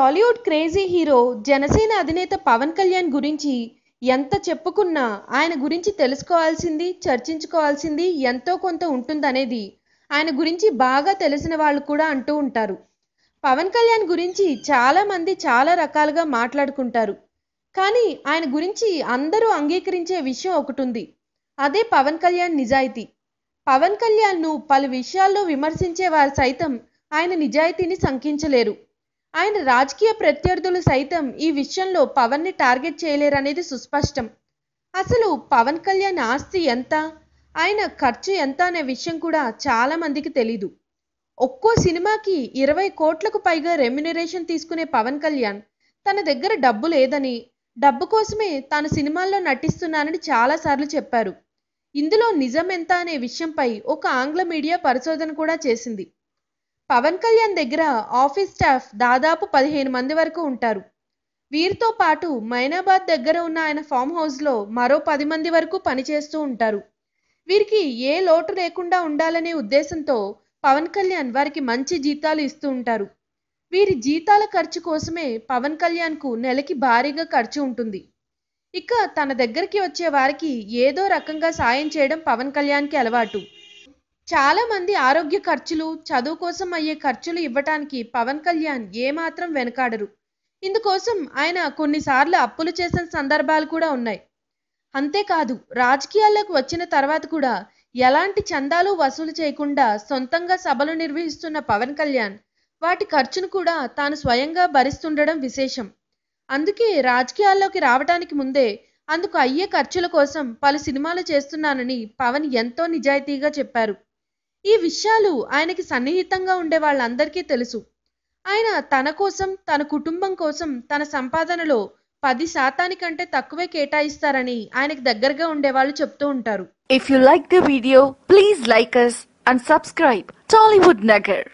Tollywood crazy hero Janasena అధినేత పవన్ కళ్యాణ్ గురించి ఎంత చెప్పుకున్నా ఆయన గురించి తెలుసుకోవాల్సింది చర్చించుకోవాల్సింది ఎంతో కొంత ఉంటుందనేది ఆయన గురించి బాగా తెలిసిన వాళ్ళు కూడా అంటూ ఉంటారు. పవన్ కళ్యాణ్ గురించి చాలా మంది చాలా రకాలుగా మాట్లాడుకుంటారు. కానీ ఆయన గురించి అందరూ అంగీకరించే విషయం ఒకటి ఉంది. అదే పవన్ కళ్యాణ్ నిజాయితీ. పవన్ కళ్యాణ్ను పలు విషయాల్లో విమర్శించే వారు సైతం ఆయన నిజాయితీని శంకించలేరు. ఆయన రాజకీయ ప్రత్యర్థులు సైతం ఈ విషయంలో పవన్ని టార్గెట్ చేయలేరనేది సుస్పష్టం. అసలు పవన్ కళ్యాణ్ ఆస్తి ఎంత? ఆయన ఖర్చు ఎంత అనే విషయం కూడా చాలా మందికి తెలీదు. ఒక్కో సినిమాకి ఇరవై కోట్లకు పైగా రెమ్యునరేషన్ తీసుకునే పవన్ కళ్యాణ్ తన దగ్గర డబ్బు లేదని డబ్బు కోసమే తాను సినిమాల్లో నటిస్తున్నానని చాలాసార్లు చెప్పారు. ఇందులో నిజం ఎంత అనే విషయంపై ఒక ఆంగ్ల మీడియా పరిశోధన కూడా చేసింది. పవన్ కళ్యాణ్ దగ్గర ఆఫీస్ స్టాఫ్ దాదాపు పదిహేను మంది వరకు ఉంటారు. వీరితో పాటు మైనాబాద్ దగ్గర ఉన్న ఆయన ఫామ్ హౌస్లో మరో పది మంది వరకు పనిచేస్తూ ఉంటారు. వీరికి ఏ లోటు లేకుండా ఉండాలనే ఉద్దేశంతో పవన్ కళ్యాణ్ వారికి మంచి జీతాలు ఇస్తూ ఉంటారు. వీరి జీతాల ఖర్చు కోసమే పవన్ కళ్యాణ్కు నెలకి భారీగా ఖర్చు ఉంటుంది. ఇక తన దగ్గరికి వచ్చే వారికి ఏదో రకంగా సాయం చేయడం పవన్ కళ్యాణ్కి అలవాటు. చాలామంది ఆరోగ్య ఖర్చులు చదువు కోసం అయ్యే ఖర్చులు ఇవ్వటానికి పవన్ కళ్యాణ్ ఏమాత్రం వెనకాడరు. ఇందుకోసం ఆయన కొన్నిసార్లు అప్పులు చేసిన సందర్భాలు కూడా ఉన్నాయి. అంతేకాదు రాజకీయాల్లోకి వచ్చిన తర్వాత కూడా ఎలాంటి చందాలు వసూలు చేయకుండా సొంతంగా సభలు నిర్వహిస్తున్న పవన్ కళ్యాణ్ వాటి ఖర్చును కూడా తాను స్వయంగా భరిస్తుండడం విశేషం. అందుకే రాజకీయాల్లోకి రావటానికి ముందే అందుకు అయ్యే ఖర్చుల కోసం పలు సినిమాలు చేస్తున్నానని పవన్ ఎంతో నిజాయితీగా చెప్పారు. ఈ విషయాలు ఆయనకి సన్నిహితంగా ఉండే వాళ్ళందరికీ తెలుసు. ఆయన తన కోసం తన కుటుంబం కోసం తన సంపాదనలో పది శాతానికంటే తక్కువే కేటాయిస్తారని ఆయనకి దగ్గరగా ఉండేవాళ్ళు చెప్తూ ఉంటారు. If you like the video please like us and subscribe Tollywood Nagar